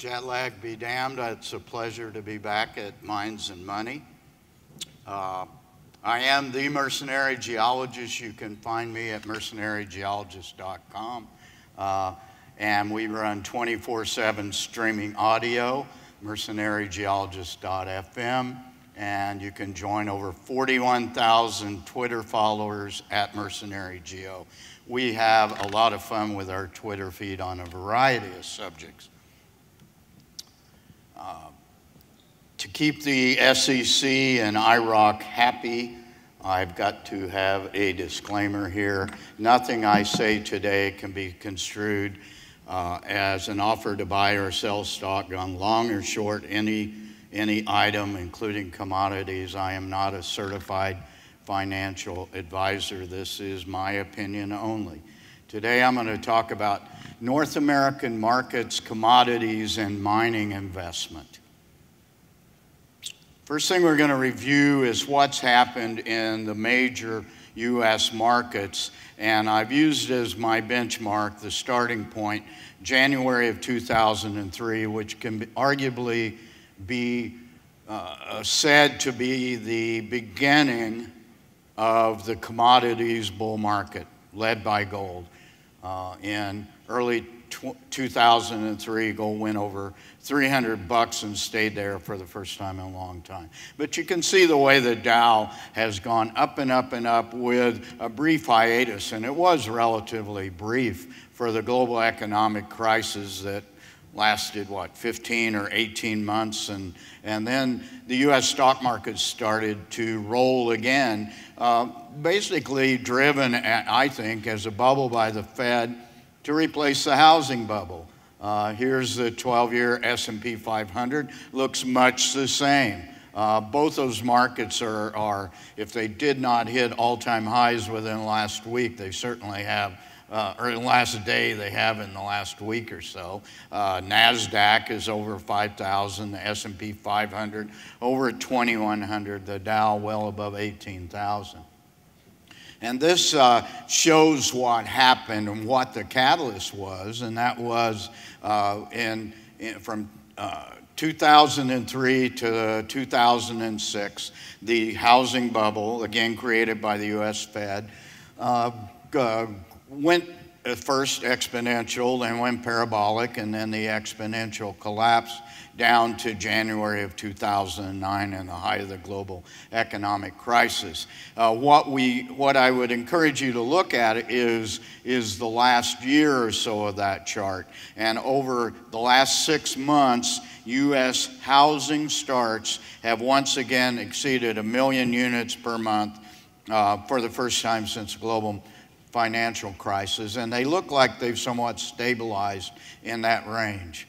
jet lag be damned. It's a pleasure to be back at Mines and Money. Uh, I am the mercenary geologist. You can find me at mercenarygeologist.com. Uh, and we run 24 7 streaming audio, mercenarygeologist.fm. And you can join over 41,000 Twitter followers at Mercenary Geo. We have a lot of fun with our Twitter feed on a variety of subjects. Keep the SEC and IIROC happy, I've got to have a disclaimer here. Nothing I say today can be construed uh, as an offer to buy or sell stock on long or short any, any item, including commodities. I am not a certified financial advisor. This is my opinion only. Today I'm going to talk about North American markets, commodities, and mining investment. First thing we're going to review is what's happened in the major U.S. markets. And I've used as my benchmark the starting point, January of 2003, which can be arguably be uh, said to be the beginning of the commodities bull market led by gold. Uh, in early 2003, gold went over 300 bucks and stayed there for the first time in a long time. But you can see the way the Dow has gone up and up and up with a brief hiatus, and it was relatively brief for the global economic crisis that lasted what 15 or 18 months and and then the US stock market started to roll again uh, basically driven I think as a bubble by the Fed to replace the housing bubble uh, here's the 12-year S&P 500. Looks much the same. Uh, both those markets are, are, if they did not hit all-time highs within the last week, they certainly have, uh, or the last day they have in the last week or so. Uh, Nasdaq is over 5,000, the S&P 500 over 2,100, the Dow well above 18,000. And this uh, shows what happened and what the catalyst was, and that was uh, in, in, from uh, 2003 to 2006, the housing bubble, again created by the US Fed, uh, went first exponential, then went parabolic, and then the exponential collapse down to January of 2009 and the height of the global economic crisis. Uh, what, we, what I would encourage you to look at is, is the last year or so of that chart. And over the last six months, U.S. housing starts have once again exceeded a million units per month uh, for the first time since global financial crisis. And they look like they've somewhat stabilized in that range.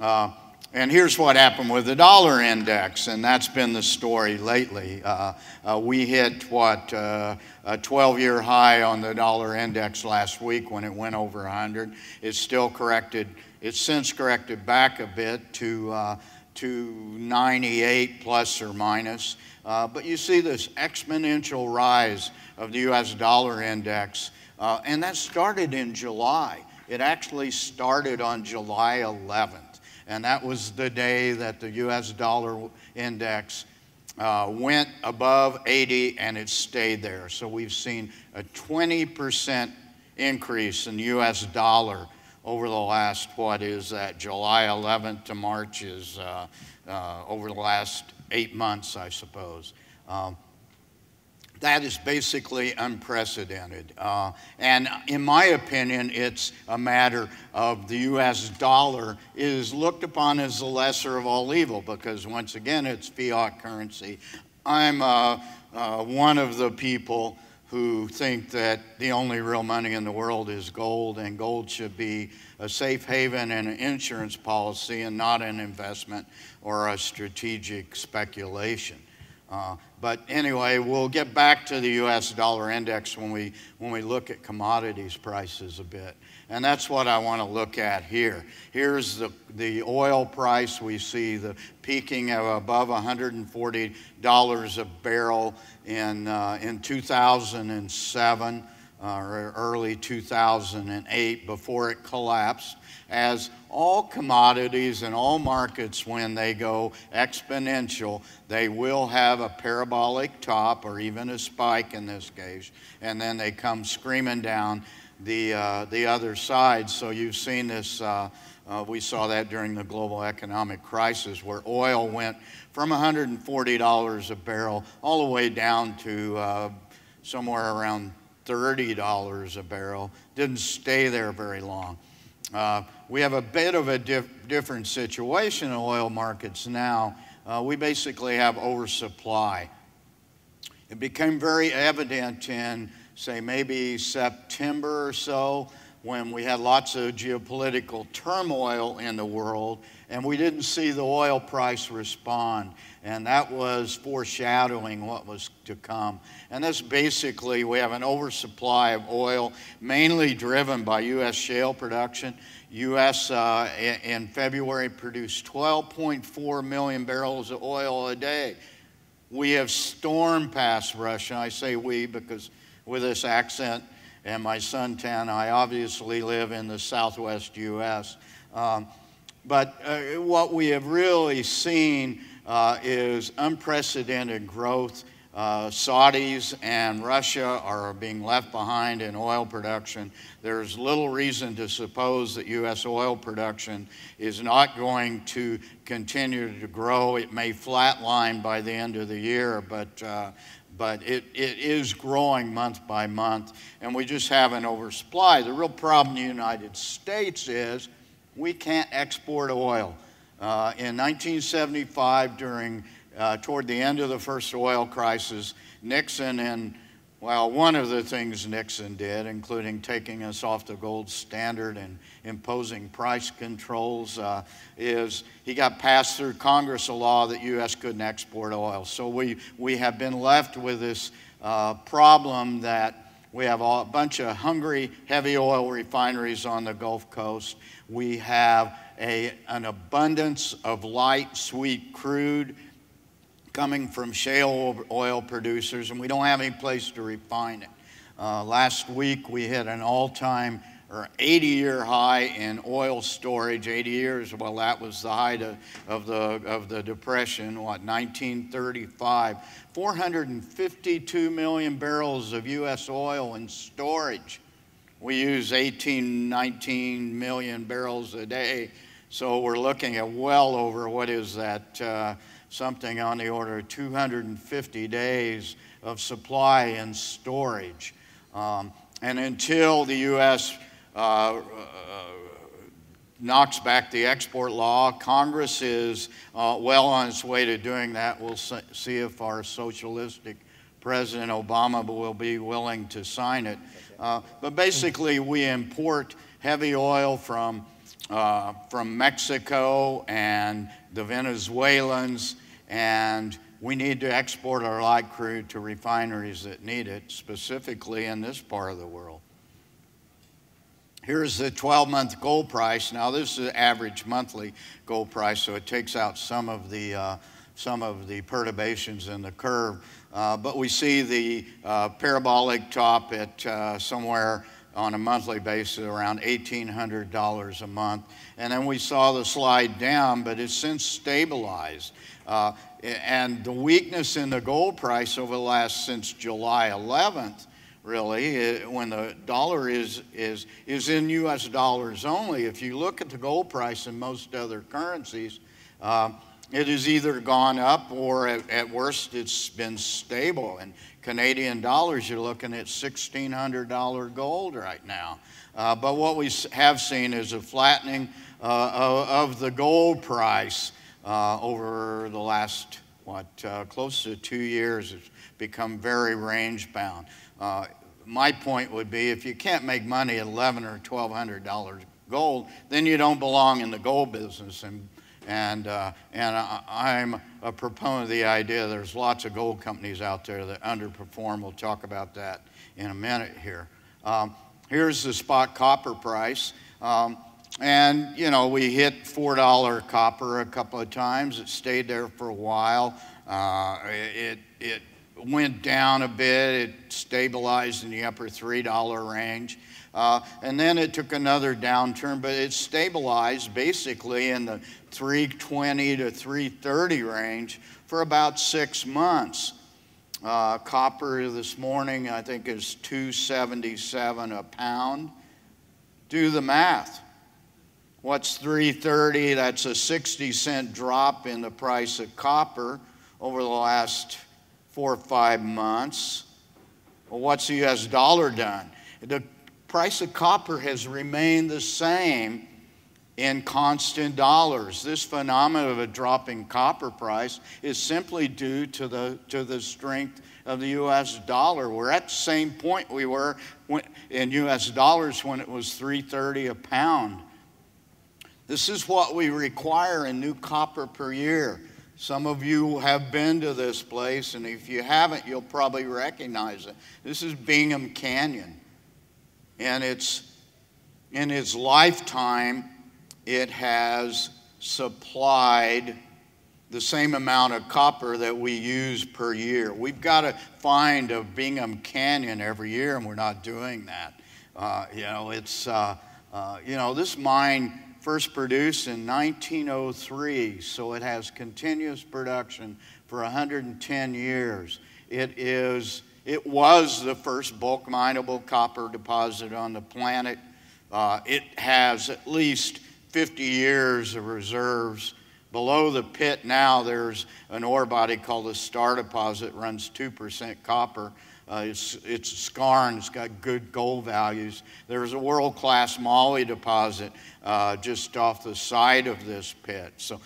Uh, and here's what happened with the dollar index, and that's been the story lately. Uh, uh, we hit what uh, a 12-year high on the dollar index last week when it went over 100. It's still corrected. It's since corrected back a bit to uh, to 98 plus or minus. Uh, but you see this exponential rise of the U.S. dollar index, uh, and that started in July. It actually started on July 11th and that was the day that the US dollar index uh, went above 80 and it stayed there. So we've seen a 20% increase in US dollar over the last, what is that, July 11th to March is uh, uh, over the last eight months, I suppose. Um, that is basically unprecedented. Uh, and in my opinion, it's a matter of the US dollar is looked upon as the lesser of all evil because, once again, it's fiat currency. I'm uh, uh, one of the people who think that the only real money in the world is gold, and gold should be a safe haven and an insurance policy and not an investment or a strategic speculation. Uh, but anyway, we'll get back to the US dollar index when we, when we look at commodities prices a bit. And that's what I want to look at here. Here's the, the oil price. We see the peaking of above $140 a barrel in, uh, in 2007 uh, or early 2008 before it collapsed as all commodities and all markets, when they go exponential, they will have a parabolic top or even a spike in this case, and then they come screaming down the, uh, the other side. So you've seen this. Uh, uh, we saw that during the global economic crisis where oil went from $140 a barrel all the way down to uh, somewhere around $30 a barrel. Didn't stay there very long. Uh, we have a bit of a dif different situation in oil markets now. Uh, we basically have oversupply. It became very evident in, say, maybe September or so when we had lots of geopolitical turmoil in the world and we didn't see the oil price respond. And that was foreshadowing what was to come. And that's basically, we have an oversupply of oil, mainly driven by U.S. shale production. U.S. Uh, in February produced 12.4 million barrels of oil a day. We have stormed past Russia. I say we because with this accent, and my suntan. I obviously live in the southwest U.S. Um, but uh, what we have really seen uh, is unprecedented growth. Uh, Saudis and Russia are being left behind in oil production. There's little reason to suppose that U.S. oil production is not going to continue to grow. It may flatline by the end of the year, but uh, but it, it is growing month by month, and we just have an oversupply. The real problem in the United States is we can't export oil. Uh, in 1975, during uh, toward the end of the first oil crisis, Nixon and well, one of the things Nixon did, including taking us off the gold standard and imposing price controls, uh, is he got passed through Congress a law that U.S. couldn't export oil. So we, we have been left with this uh, problem that we have a bunch of hungry heavy oil refineries on the Gulf Coast. We have a, an abundance of light, sweet crude coming from shale oil producers, and we don't have any place to refine it. Uh, last week, we hit an all time or 80 year high in oil storage. 80 years, well, that was the height of, of, the, of the Depression, what, 1935. 452 million barrels of U.S. oil in storage. We use 18, 19 million barrels a day. So we're looking at well over what is that? Uh, something on the order of 250 days of supply and storage. Um, and until the U.S. Uh, uh, knocks back the export law, Congress is uh, well on its way to doing that. We'll see if our socialistic President Obama will be willing to sign it. Uh, but basically, we import heavy oil from, uh, from Mexico and the Venezuelans and we need to export our light crude to refineries that need it, specifically in this part of the world. Here's the 12 month gold price. Now, this is the average monthly gold price, so it takes out some of the, uh, some of the perturbations in the curve. Uh, but we see the uh, parabolic top at uh, somewhere on a monthly basis around $1,800 a month. And then we saw the slide down, but it's since stabilized. Uh, and the weakness in the gold price over the last since July 11th, really, when the dollar is, is, is in US dollars only. If you look at the gold price in most other currencies, uh, it has either gone up or at, at, worst it's been stable. In Canadian dollars, you're looking at $1,600 gold right now. Uh, but what we have seen is a flattening uh, of the gold price uh, over the last, what, uh, close to two years. It's become very range bound. Uh, my point would be if you can't make money at 11 or $1,200 gold, then you don't belong in the gold business. And, and, uh, and I, am a proponent of the idea there's lots of gold companies out there that underperform. We'll talk about that in a minute here. Um, here's the spot copper price. Um, and, you know, we hit $4 copper a couple of times. It stayed there for a while. Uh, it, it went down a bit. It stabilized in the upper $3 range. Uh, and then it took another downturn, but it stabilized basically in the 320 to 330 range for about six months. Uh, copper this morning, I think, is 277 a pound. Do the math. What's 330? That's a 60 cent drop in the price of copper over the last four or five months. Well, what's the US dollar done? The price of copper has remained the same in constant dollars. This phenomenon of a dropping copper price is simply due to the, to the strength of the US dollar. We're at the same point we were in US dollars when it was 330 a pound. This is what we require in new copper per year. Some of you have been to this place, and if you haven't, you'll probably recognize it. This is Bingham Canyon. And it's in its lifetime, it has supplied the same amount of copper that we use per year. We've got to find a Bingham Canyon every year, and we're not doing that. Uh, you know, it's, uh, uh, you know, this mine first produced in 1903, so it has continuous production for 110 years. It is, it was the first bulk mineable copper deposit on the planet. Uh, it has at least 50 years of reserves. Below the pit now, there's an ore body called the Star Deposit, runs 2% copper. Uh, it's, it's skarn, it's got good gold values. There's a world class moly deposit uh, just off the side of this pit. So,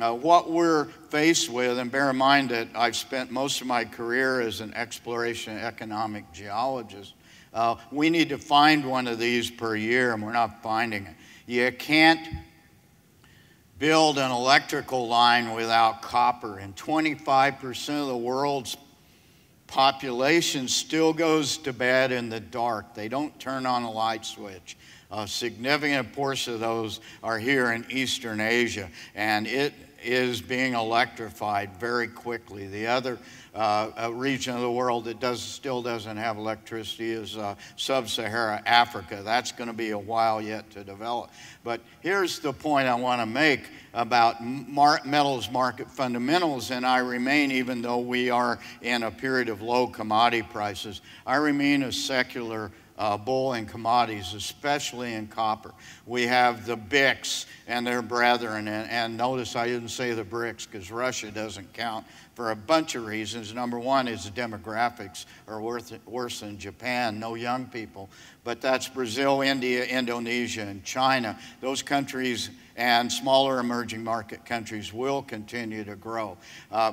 uh, what we're faced with, and bear in mind that I've spent most of my career as an exploration economic geologist, uh, we need to find one of these per year, and we're not finding it. You can't build an electrical line without copper, and 25% of the world's population still goes to bed in the dark. They don't turn on a light switch. A significant portion of those are here in Eastern Asia, and it is being electrified very quickly. The other uh, region of the world that does, still doesn't have electricity is uh, sub Sahara Africa. That's going to be a while yet to develop. But here's the point I want to make about mar metals market fundamentals, and I remain, even though we are in a period of low commodity prices, I remain a secular uh, bull in commodities, especially in copper. We have the BRICS and their brethren, and, and notice I didn't say the BRICS because Russia doesn't count for a bunch of reasons. Number one is the demographics are worse, worse than Japan, no young people. But that's Brazil, India, Indonesia, and China. Those countries and smaller emerging market countries will continue to grow. Uh,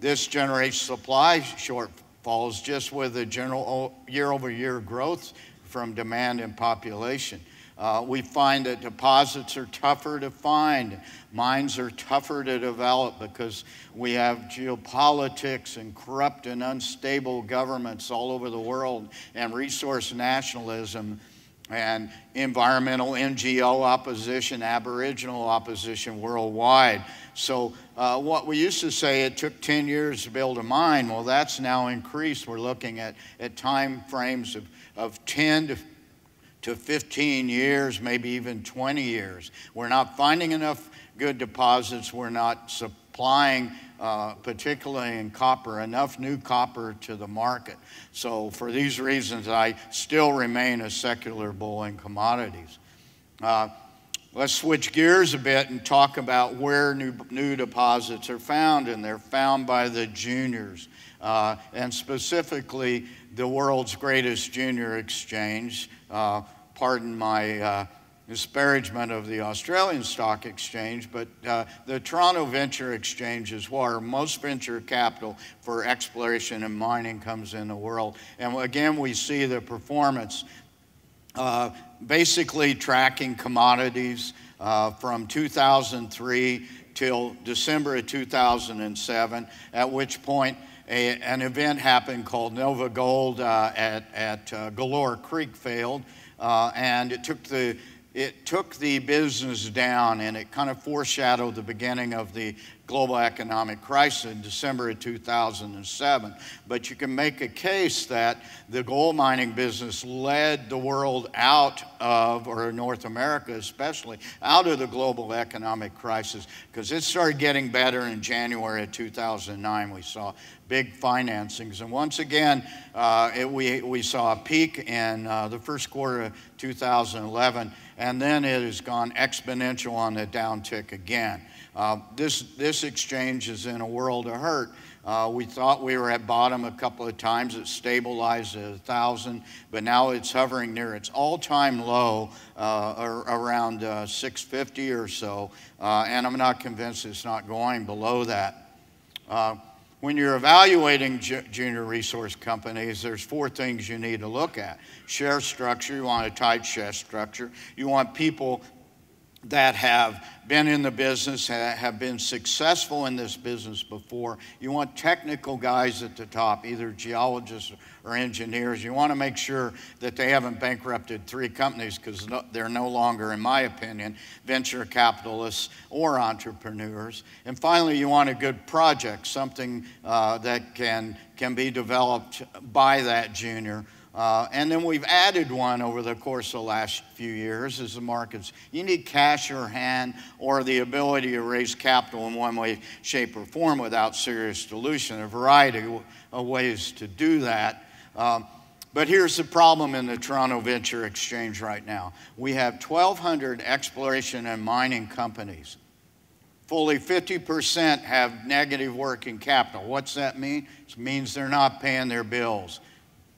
this generates supply short, falls just with the general year over year growth from demand and population. Uh, we find that deposits are tougher to find, mines are tougher to develop because we have geopolitics and corrupt and unstable governments all over the world and resource nationalism and environmental NGO opposition, Aboriginal opposition worldwide. So, uh, what we used to say it took 10 years to build a mine, well, that's now increased. We're looking at, at time frames of, of 10 to, to 15 years, maybe even 20 years. We're not finding enough good deposits, we're not supplying uh, particularly in copper, enough new copper to the market. So, for these reasons, I still remain a secular bull in commodities. Uh, let's switch gears a bit and talk about where new, new deposits are found, and they're found by the juniors, uh, and specifically the world's greatest junior exchange. Uh, pardon my uh, disparagement of the Australian Stock Exchange, but uh, the Toronto Venture Exchange is where most venture capital for exploration and mining comes in the world. And again, we see the performance uh, basically tracking commodities uh, from 2003 till December of 2007, at which point a, an event happened called NovaGold uh, at, at uh, Galore Creek failed. Uh, and it took the it took the business down and it kind of foreshadowed the beginning of the global economic crisis in December of 2007. But you can make a case that the gold mining business led the world out of, or North America especially, out of the global economic crisis because it started getting better in January of 2009. We saw big financings. And once again, uh, it, we, we saw a peak in uh, the first quarter of 2011, and then it has gone exponential on the downtick again. Uh, this, this exchange is in a world of hurt. Uh, we thought we were at bottom a couple of times. It stabilized at 1,000, but now it's hovering near its all-time low uh, around uh, 650 or so, uh, and I'm not convinced it's not going below that. When you're evaluating junior resource companies, there's four things you need to look at. Share structure, you want a tight share structure. You want people that have been in the business, have been successful in this business before. You want technical guys at the top, either geologists or engineers. You want to make sure that they haven't bankrupted three companies because they're no longer, in my opinion, venture capitalists or entrepreneurs. And finally, you want a good project, something uh, that can, can be developed by that junior uh, and then we've added one over the course of the last few years as the markets. You need cash or hand or the ability to raise capital in one way, shape, or form without serious dilution. A variety of ways to do that. Um, but here's the problem in the Toronto Venture Exchange right now. We have 1,200 exploration and mining companies. Fully 50% have negative working capital. What's that mean? It means they're not paying their bills.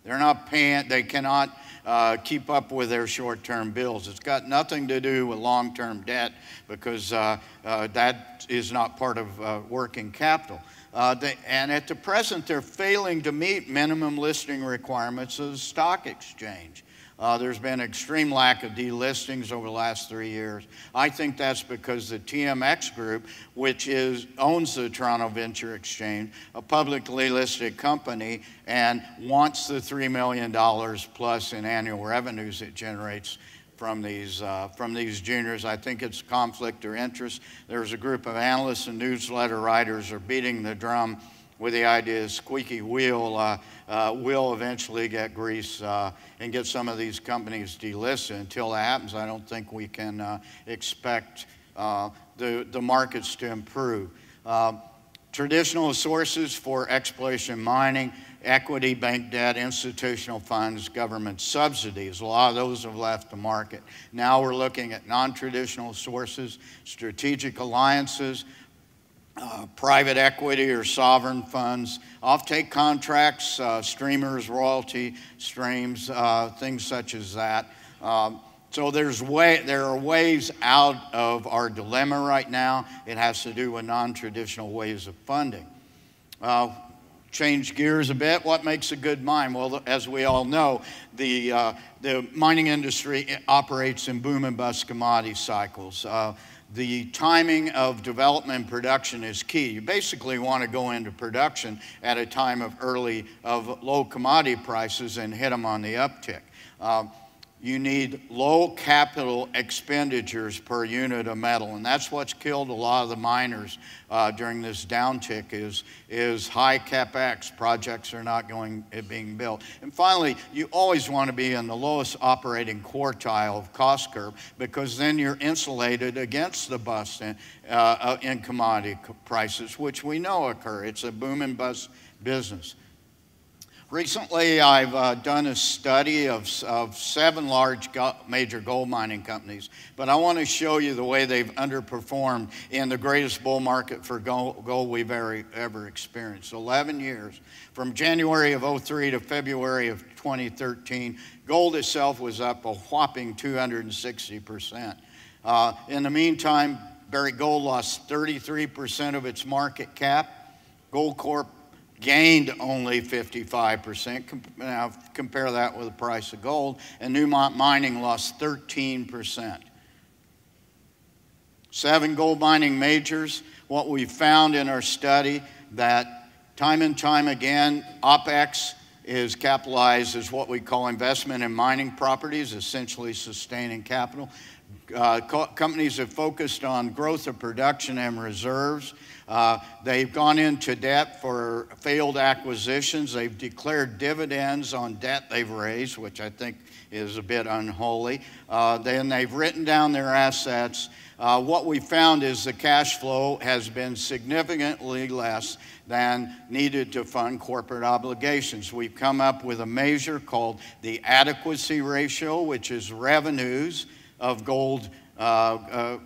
They're not paying, they cannot uh, keep up with their short term bills. It's got nothing to do with long term debt because uh, uh, that is not part of uh, working capital. Uh, they, and at the present, they're failing to meet minimum listing requirements of the stock exchange. Uh, there's been extreme lack of delistings over the last three years. I think that's because the TMX Group, which is owns the Toronto Venture Exchange, a publicly listed company, and wants the three million dollars plus in annual revenues it generates from these, uh, from these juniors. I think it's conflict or interest. There's a group of analysts and newsletter writers are beating the drum with the idea of squeaky wheel uh, uh, will eventually get grease uh, and get some of these companies delisted. Until that happens, I don't think we can uh, expect uh, the, the markets to improve. Um, traditional sources for exploration mining, equity, bank debt, institutional funds, government subsidies. A lot of those have left the market. Now we're looking at non-traditional sources, strategic alliances, uh, private equity or sovereign funds, offtake contracts, uh, streamers, royalty streams, uh, things such as that. Um, so there's way, there are ways out of our dilemma right now. It has to do with non-traditional ways of funding. Uh, change gears a bit. What makes a good mine? Well, as we all know, the, uh, the mining industry operates in boom and bust commodity cycles. The timing of development and production is key. You basically want to go into production at a time of early, of low commodity prices and hit them on the uptick. Uh, you need low capital expenditures per unit of metal. And that's what's killed a lot of the miners uh, during this downtick is, is high capex. Projects are not going, uh, being built. And finally, you always want to be in the lowest operating quartile of cost curve because then you're insulated against the bust in, uh, uh in commodity prices, which we know occur. It's a boom and bust business. Recently, I've uh, done a study of, of seven large go major gold mining companies, but I want to show you the way they've underperformed in the greatest bull market for gold, gold we've ever, ever experienced. 11 years. From January of 03 to February of 2013, gold itself was up a whopping 260%. Uh, in the meantime, Barrick Gold lost 33% of its market cap. Goldcorp gained only 55%. Now, compare that with the price of gold. And Newmont Mining lost 13%. Seven gold mining majors. What we found in our study that time and time again, OPEX is capitalized as what we call investment in mining properties, essentially sustaining capital. Uh, co companies have focused on growth of production and reserves Uh, they've gone into debt for failed acquisitions. They've declared dividends on debt they've raised, which I think is a bit unholy. Uh, then they've written down their assets. Uh, what we found is the cash flow has been significantly less than needed to fund corporate obligations. We've come up with a measure called the adequacy ratio, which is revenues of gold uh,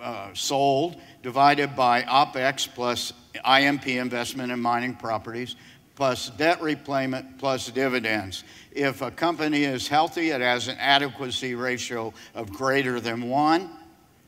uh, sold divided by OPEX plus IMP investment in mining properties plus debt repayment plus dividends. If a company is healthy, it has an adequacy ratio of greater than one.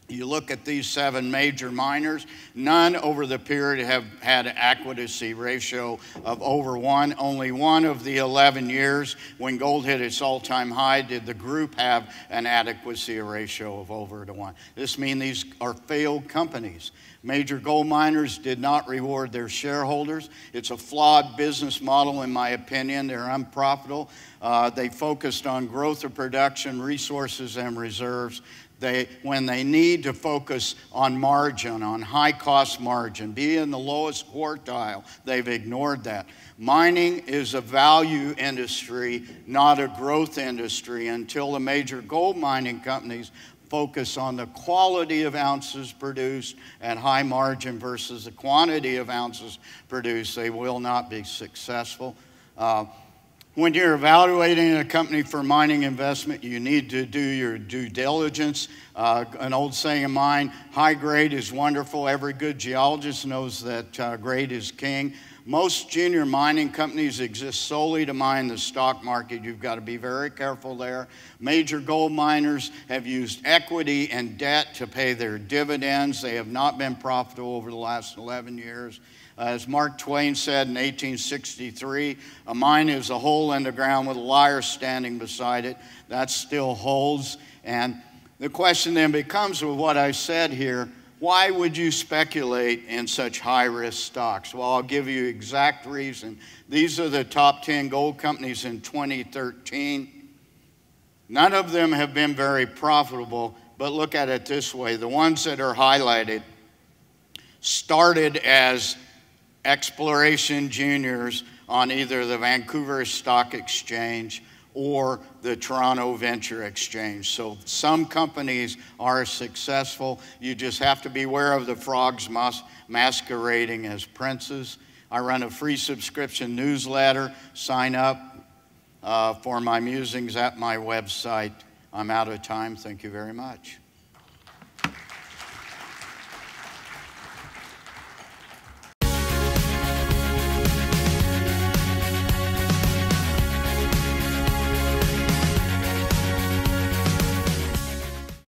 You look at these seven major miners, none over the period have had an adequacy ratio of over one. Only one of the 11 years when gold hit its all time high did the group have an adequacy ratio of over to one. This means these are failed companies. Major gold miners did not reward their shareholders. It's a flawed business model, in my opinion. They're unprofitable. Uh, they focused on growth of production, resources, and reserves. They, when they need to focus on margin, on high cost margin, be in the lowest quartile, they've ignored that. Mining is a value industry, not a growth industry, until the major gold mining companies focus on the quality of ounces produced at high margin versus the quantity of ounces produced, they will not be successful. Uh, when you're evaluating a company for mining investment, you need to do your due diligence. Uh, an old saying of mine high grade is wonderful. Every good geologist knows that uh, grade is king. Most junior mining companies exist solely to mine the stock market. You've got to be very careful there. Major gold miners have used equity and debt to pay their dividends. They have not been profitable over the last 11 years. Uh, as Mark Twain said in 1863, a mine is a hole in the ground with a liar standing beside it. That still holds. And the question then becomes with what I said here why would you speculate in such high risk stocks? Well, I'll give you exact reason. These are the top 10 gold companies in 2013. None of them have been very profitable, but look at it this way the ones that are highlighted started as exploration juniors on either the Vancouver Stock Exchange or the Toronto Venture Exchange. So some companies are successful. You just have to be aware of the frogs mas- masquerading as princes. I run a free subscription newsletter. Sign up uh, for my musings at my website. I'm out of time. Thank you very much.